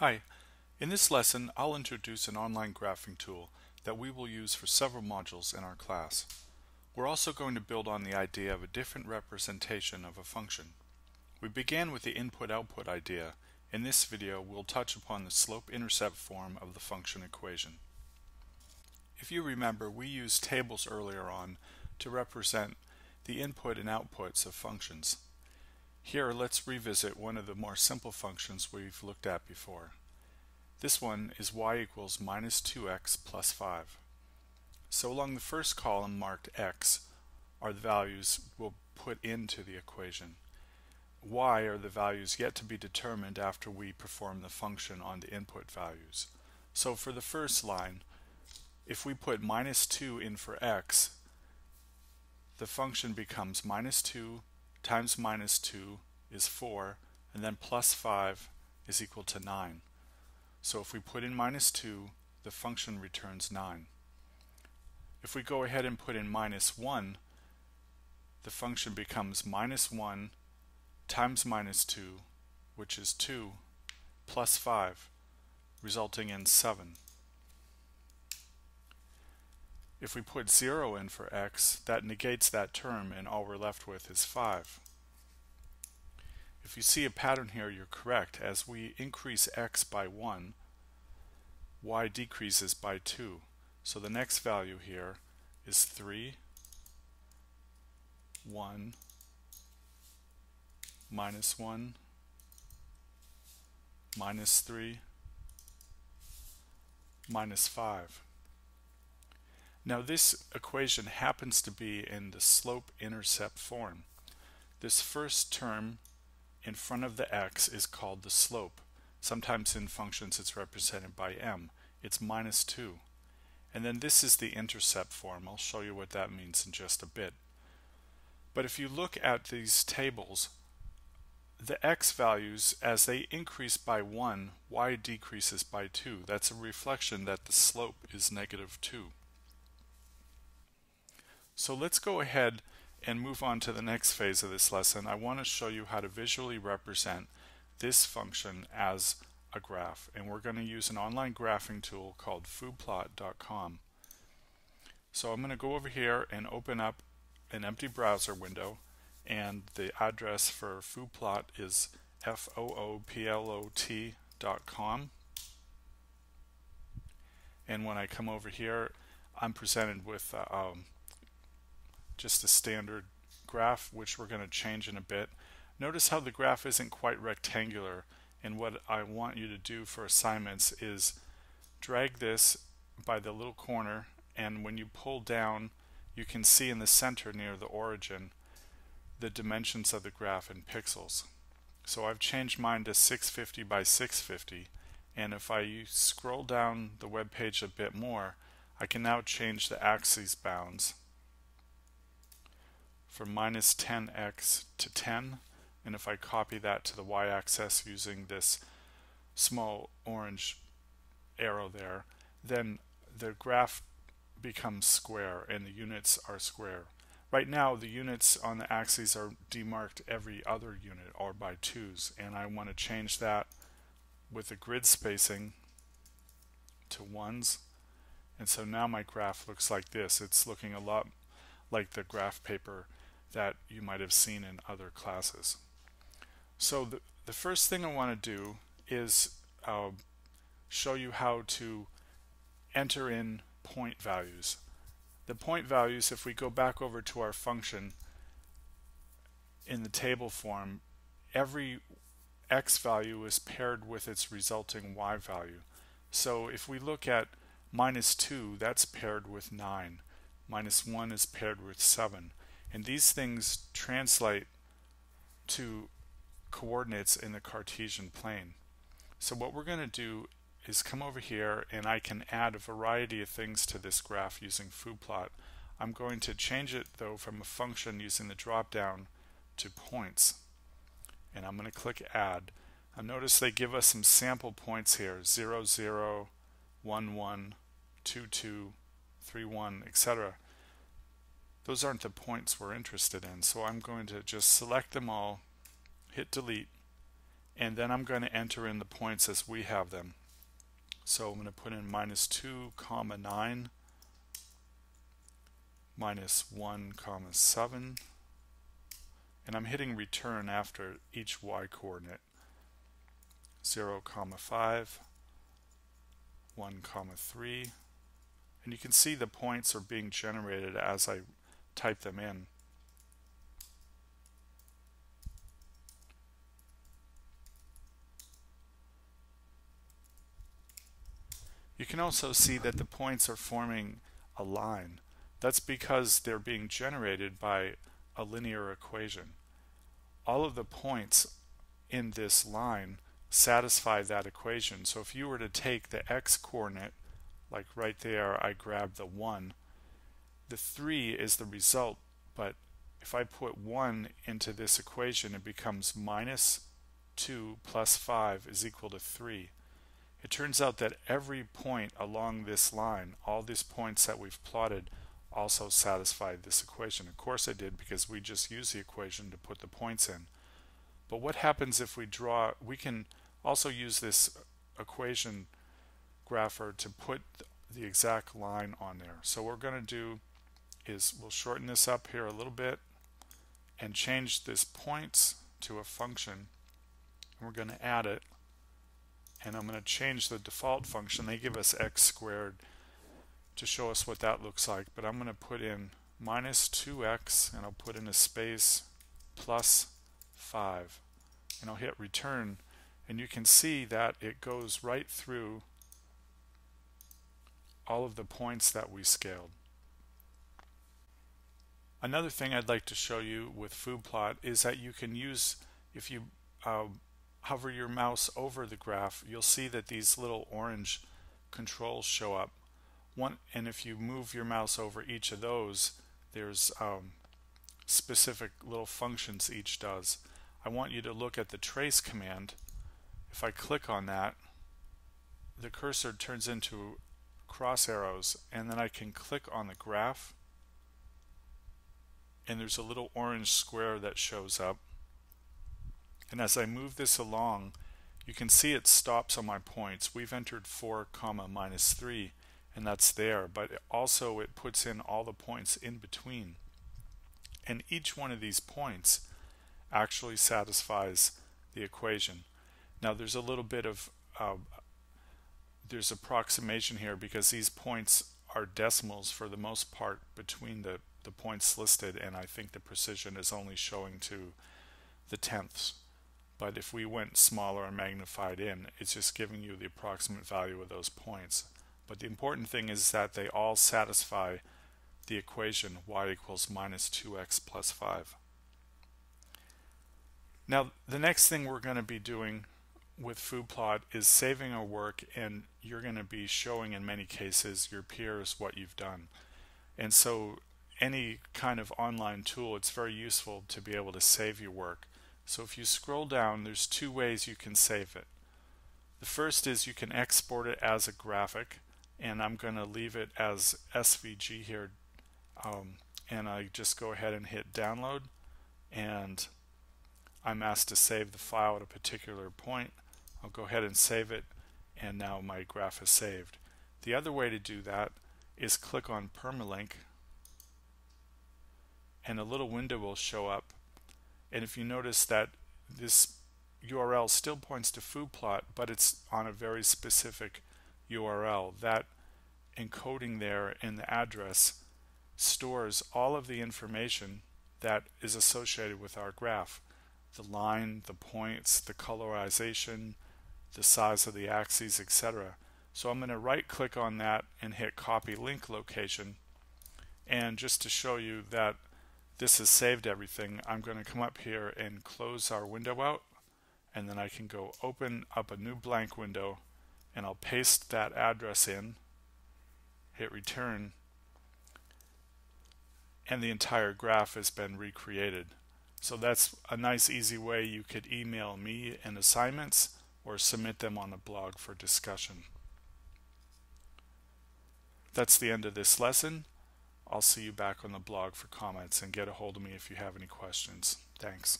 Hi, in this lesson I'll introduce an online graphing tool that we will use for several modules in our class. We're also going to build on the idea of a different representation of a function. We began with the input-output idea. In this video we'll touch upon the slope-intercept form of the function equation. If you remember we used tables earlier on to represent the input and outputs of functions. Here, let's revisit one of the more simple functions we've looked at before. This one is y equals minus 2x plus 5. So along the first column marked x are the values we'll put into the equation. y are the values yet to be determined after we perform the function on the input values. So for the first line, if we put minus 2 in for x, the function becomes minus 2 times minus 2 is 4, and then plus 5 is equal to 9. So if we put in minus 2, the function returns 9. If we go ahead and put in minus 1, the function becomes minus 1 times minus 2, which is 2, plus 5, resulting in 7. If we put 0 in for x, that negates that term and all we're left with is 5. If you see a pattern here, you're correct. As we increase x by 1, y decreases by 2. So the next value here is 3, 1, minus 1, minus 3, minus 5. Now this equation happens to be in the slope-intercept form. This first term in front of the x is called the slope. Sometimes in functions it's represented by m. It's minus 2. And then this is the intercept form. I'll show you what that means in just a bit. But if you look at these tables, the x values, as they increase by 1, y decreases by 2. That's a reflection that the slope is negative 2. So let's go ahead and move on to the next phase of this lesson. I want to show you how to visually represent this function as a graph. And we're going to use an online graphing tool called fooplot.com. So I'm going to go over here and open up an empty browser window and the address for fooplot is f-o-o-p-l-o-t.com and when I come over here I'm presented with uh, um, just a standard graph, which we're going to change in a bit. Notice how the graph isn't quite rectangular, and what I want you to do for assignments is drag this by the little corner, and when you pull down, you can see in the center near the origin the dimensions of the graph in pixels. So I've changed mine to 650 by 650, and if I scroll down the web page a bit more, I can now change the axes bounds from minus 10x to 10 and if I copy that to the y-axis using this small orange arrow there then the graph becomes square and the units are square. Right now the units on the axes are demarked every other unit or by twos and I want to change that with the grid spacing to ones and so now my graph looks like this. It's looking a lot like the graph paper that you might have seen in other classes. So the, the first thing I want to do is uh, show you how to enter in point values. The point values, if we go back over to our function in the table form, every x value is paired with its resulting y value. So if we look at minus 2, that's paired with 9. Minus 1 is paired with 7. And these things translate to coordinates in the Cartesian plane. So what we're going to do is come over here and I can add a variety of things to this graph using fooplot. I'm going to change it though from a function using the drop down to points. And I'm going to click add. Now notice they give us some sample points here 0, 0, 1, 1, 2, 2, 3, 1, etc those aren't the points we're interested in. So I'm going to just select them all, hit delete, and then I'm going to enter in the points as we have them. So I'm going to put in minus 2 comma 9 minus 1 comma 7 and I'm hitting return after each y coordinate 0 comma 5 1 comma 3 and you can see the points are being generated as I type them in You can also see that the points are forming a line. That's because they're being generated by a linear equation. All of the points in this line satisfy that equation. So if you were to take the x coordinate, like right there, I grab the 1, the 3 is the result, but if I put 1 into this equation, it becomes minus 2 plus 5 is equal to 3. It turns out that every point along this line, all these points that we've plotted, also satisfy this equation. Of course I did because we just use the equation to put the points in. But what happens if we draw, we can also use this equation grapher to put the exact line on there. So we're going to do is we'll shorten this up here a little bit and change this points to a function. We're going to add it and I'm going to change the default function. They give us x squared to show us what that looks like, but I'm going to put in minus 2x and I'll put in a space plus 5 and I'll hit return and you can see that it goes right through all of the points that we scaled. Another thing I'd like to show you with fooplot is that you can use if you uh, hover your mouse over the graph, you'll see that these little orange controls show up. One, and if you move your mouse over each of those, there's um, specific little functions each does. I want you to look at the trace command. If I click on that, the cursor turns into cross arrows and then I can click on the graph and there's a little orange square that shows up and as I move this along, you can see it stops on my points. We've entered 4 comma minus 3 and that's there, but also it puts in all the points in between. And each one of these points actually satisfies the equation. Now there's a little bit of uh, there's approximation here because these points are decimals for the most part between the, the points listed and I think the precision is only showing to the tenths. But if we went smaller and magnified in it's just giving you the approximate value of those points. But the important thing is that they all satisfy the equation y equals minus 2x plus 5 now the next thing we're going to be doing with fooplot is saving our work and you're going to be showing in many cases your peers what you've done. And so any kind of online tool it's very useful to be able to save your work so if you scroll down, there's two ways you can save it. The first is you can export it as a graphic, and I'm going to leave it as SVG here. Um, and I just go ahead and hit download, and I'm asked to save the file at a particular point. I'll go ahead and save it, and now my graph is saved. The other way to do that is click on permalink, and a little window will show up and if you notice that this URL still points to fooplot, but it's on a very specific URL. That encoding there in the address stores all of the information that is associated with our graph. The line, the points, the colorization, the size of the axes, etc. So I'm going to right click on that and hit copy link location. And just to show you that this has saved everything. I'm going to come up here and close our window out and then I can go open up a new blank window and I'll paste that address in, hit return, and the entire graph has been recreated. So that's a nice easy way you could email me and assignments or submit them on a blog for discussion. That's the end of this lesson. I'll see you back on the blog for comments and get a hold of me if you have any questions. Thanks.